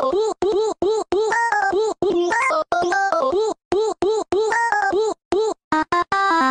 cool.